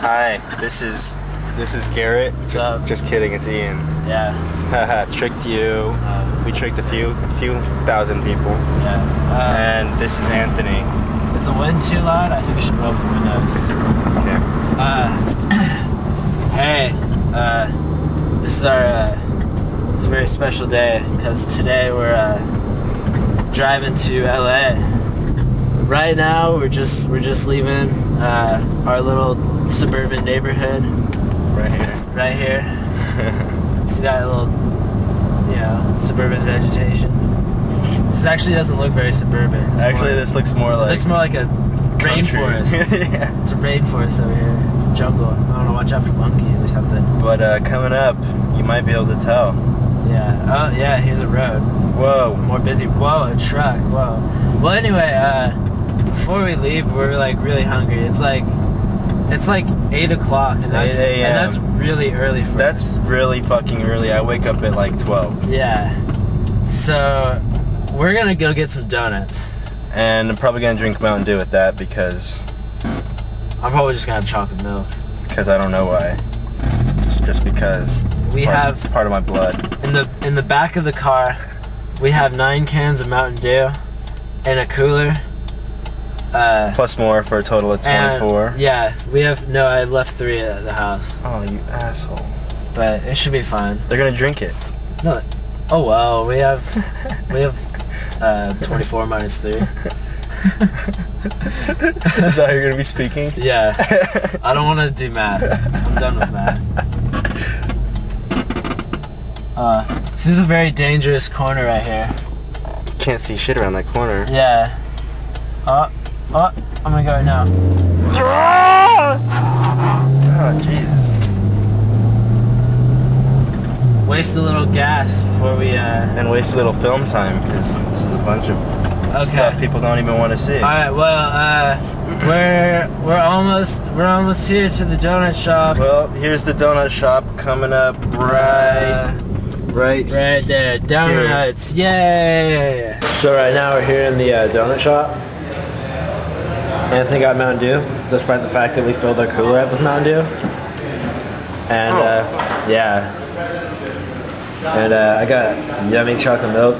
Hi, this is this is Garrett. What's just, up? just kidding, it's Ian. Yeah. Haha, tricked you. Uh, We tricked a few a few thousand people. yeah. Uh, And this is Anthony. is the wind too loud? I think we should roll up the windows. Okay. Uh, hey, uh, this is our, uh, it's a very special day because today we're, uh, driving to LA. Right now, we're just, we're just leaving, uh, our little suburban neighborhood Right here. right here. See that little, you know, suburban vegetation? This actually doesn't look very suburban. It's Actually, more- this looks more it like looks more like a country. rainforest. yeah. It's a rainforest over here. It's a jungle. I don't know, watch out for monkeys or something. But uh, coming up, you might be able to tell. Yeah. Oh, yeah, here's a road. Whoa. More busy. Whoa, a truck. Whoa. Well, anyway, uh, before we leave, we're like really hungry. It's like, it's like 8 o'clock. And that's, 8 a.m.. and that's really early for That's us. really fucking early. I wake up at like 12. Yeah. So, we're gonna go get some donuts. And I'm probably gonna drink Mountain Dew with that because I'm probably just gonna have chocolate milk. because I don't know why. Just, just because. It's We part, have- part of my blood. In the in the back of the car, we have nine cans of Mountain Dew and a cooler. Uh, Plus more for a total of 24. yeah, we have no. I left three at the house, Oh, you asshole. but it should be fine. They're gonna drink it. No, oh well, we have we have uh, 24 minus three. Is that how you're gonna be speaking? Yeah, I don't want to do math. I'm done with math. Uh, this is a very dangerous corner right here. Can't see shit around that corner. Yeah. Oh, oh, I'm gonna go now. Oh, Jesus. Waste a little gas before we, uh. And waste a little film time because this is a bunch of Okay. stuff people don't even want to see. All right. Well, uh, we're we're almost we're almost here to the donut shop. Well, here's the donut shop coming up right, Uh, right. right there, donuts. Yay! So right now we're here in the uh, donut shop. Anthony got Mountain Dew, despite the fact that we filled our cooler up with Mountain Dew. And Oh. uh, yeah. And uh, I got yummy chocolate milk,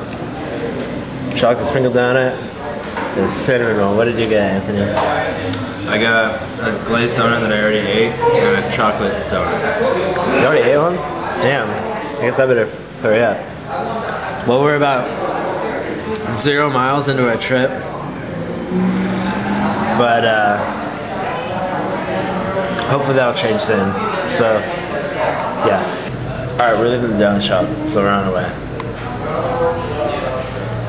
chocolate sprinkle donut, and cinnamon roll. What did you get, Anthony? I got a glazed donut that I already ate and a chocolate donut. You already ate one? Damn. I guess I better hurry up. Well, we're about zero miles into our trip. But, uh, hopefully that'll change soon. So, yeah. Alright, we're leaving the donut shop, so we're on our way.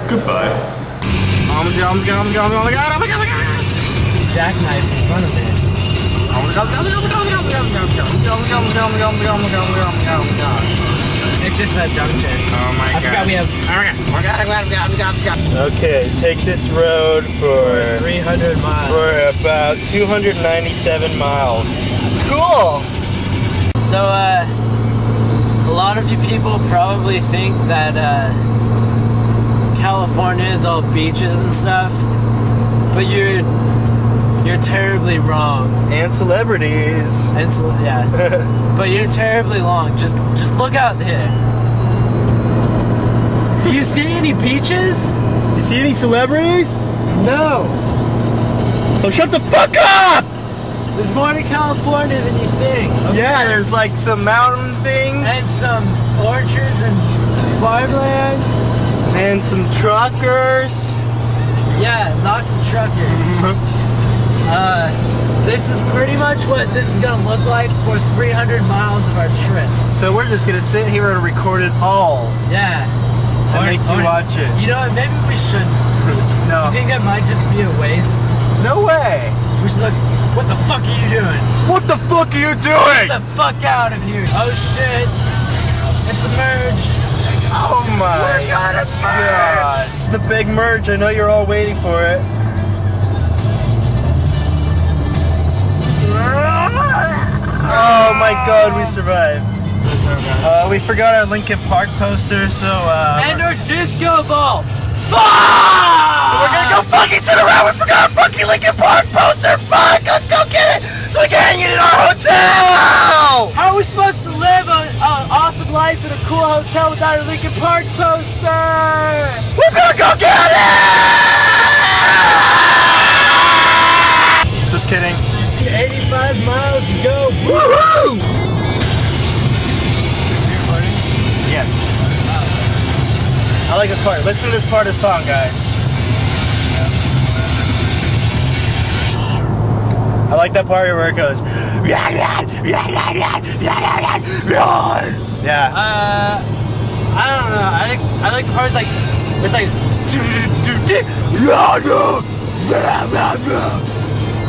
Goodbye. Oh my god, oh my god, oh my god, oh my god, oh my god, oh my god. Jackknife in front of me. Oh my god, oh my god, oh my god, oh my god, oh my god, oh my god, oh my god, oh my god, oh my god, oh my god, oh my god, oh my god. It's just that junction. Oh my I god. forgot we have Oh my god, oh my god, oh my god, oh my god, oh my god. Okay, take this road for 300 miles. for about 297 miles. Cool. So, uh, a lot of you people probably think that, uh, California is all beaches and stuff, but you're, you're terribly wrong. And celebrities. And so, yeah, but you're terribly wrong. Just, just look out here. Do you see any beaches? You see any celebrities? No. So shut the fuck up! There's more to California than you think. Yeah, there's like some mountain things And some orchards and farmland. and some truckers. Yeah, lots of truckers. Mm-hmm. Uh, this is pretty much what this is gonna look like for 300 miles of our trip. So we're just gonna sit here and record it all Yeah. and make you watch it. You know what? Maybe we shouldn't. No. You think that might just be a waste? No way. We should look. What the fuck are you doing? What the fuck are you doing? Get the fuck out of here! Oh shit! It's a merge. Oh my We're gonna god. It's the big merge. I know you're all waiting for it. Oh my god, we survived. Uh, we forgot our Linkin Park poster, so uh, And our disco ball. Fuck! So we're gonna go fucking turn around. We forgot our fucking Linkin Park poster. Fuck, let's go get it. so we can hang it in our hotel! How are we supposed to live an awesome life in a cool hotel without a Linkin Park poster? We're gonna go get it! Just kidding. Like this part. Listen to this part of the song, guys. I like that part where it goes. Yeah. Uh, I don't know. I like I like the parts like it's like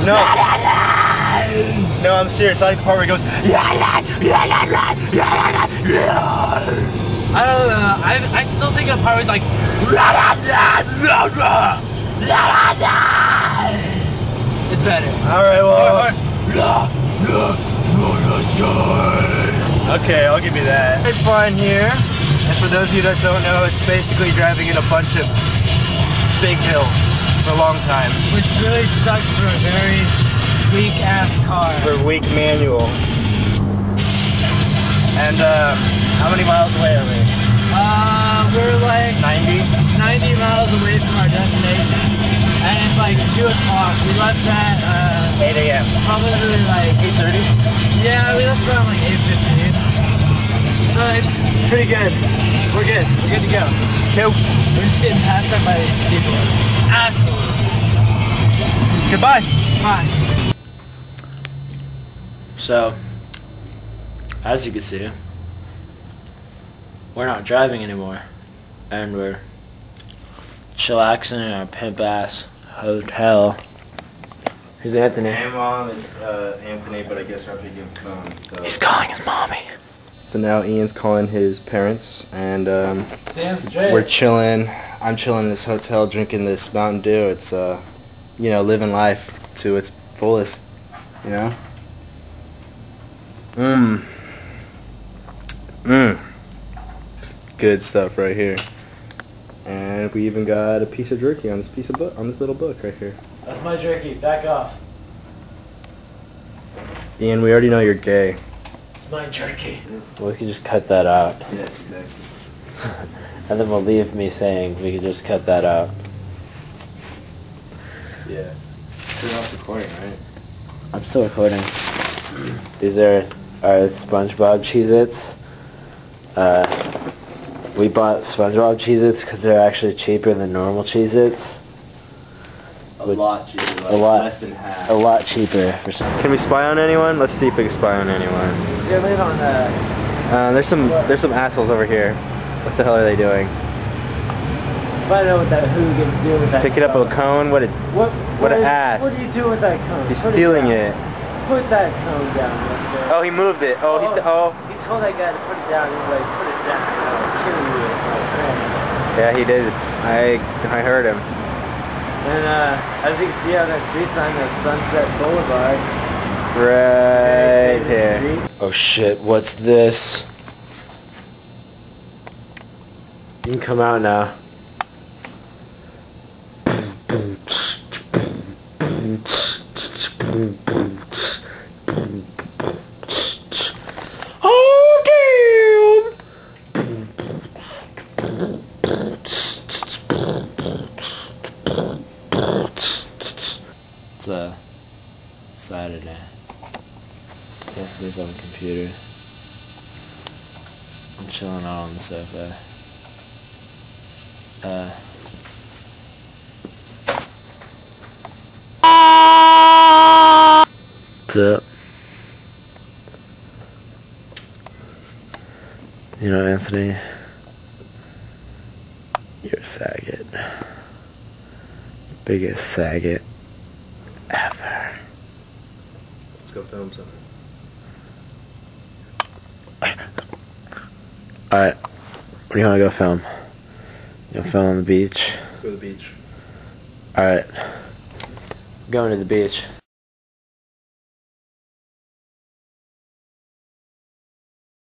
No. No, I'm serious. I like the part where it goes. I don't know. I I still think part was like it's better. All right, well. Or- Okay, I'll give you that. It's fun here. And for those of you that don't know, it's basically driving in a bunch of big hills for a long time. which really sucks for a very weak ass car. For weak manual. And uh, how many miles away are we? Uh, we're like 90? 90 miles away from our destination, and it's like 2 o'clock. We left at, uh, 8 a.m. probably like 8.30? Yeah, we left around like 8.15. So it's pretty good. We're good. We're good to go. Nope. We're just getting passed up by these people. Assholes. Goodbye. Bye. So, as you can see, we're not driving anymore, and we're chillaxing in our pimp ass hotel. Here's Anthony. Hey mom, it's uh, Anthony, but I guess we're having to him phone. So. He's calling his mommy. so now Ian's calling his parents, and um, Damn we're chilling. I'm chilling in this hotel, drinking this Mountain Dew. It's uh, you know, living life to its fullest. You know. Mmm. Mmm. Good stuff right here. And we even got a piece of jerky on this piece of book on this little book right here. That's my jerky. Back off. Ian, we already know you're gay. It's my jerky. We could just cut that out, Yes, exactly. and then we'll leave me saying we could just cut that out. Yeah. Turn off recording, right? I'm still recording. These are our SpongeBob Cheez-Its. Uh, we bought SpongeBob Cheez-Its because they're actually cheaper than normal Cheez-Its. A lot cheaper. Like a lot- Less than half. A lot cheaper for some. Can we spy on anyone? Let's see if we can spy on anyone. So you live on the... Uh, there's some there's some assholes over here. What the hell are they doing? Find know what that hooligan's doing with that Pick it up a cone? What? A, What, What an is- ass. What are you doing with that cone? he's Put stealing down. it. Put that cone down, mister. Oh, he moved it. Oh, he oh. He told that guy to put it down. He was like, put it down. I'll kill you. Yeah, he did. I I heard him. And uh, as you can see on that street sign, that's Sunset Boulevard. Right here. street. Oh shit! What's this? You can come out now. Oh damn! A Saturday. Anthony's on the computer. I'm chilling out on the sofa. Uh. What's up? You know, Anthony, you're a faggot. Biggest faggot Let's go. Alright, where do you want to go film? You want to film on the beach? Let's go to the beach. Alright. Going to the beach.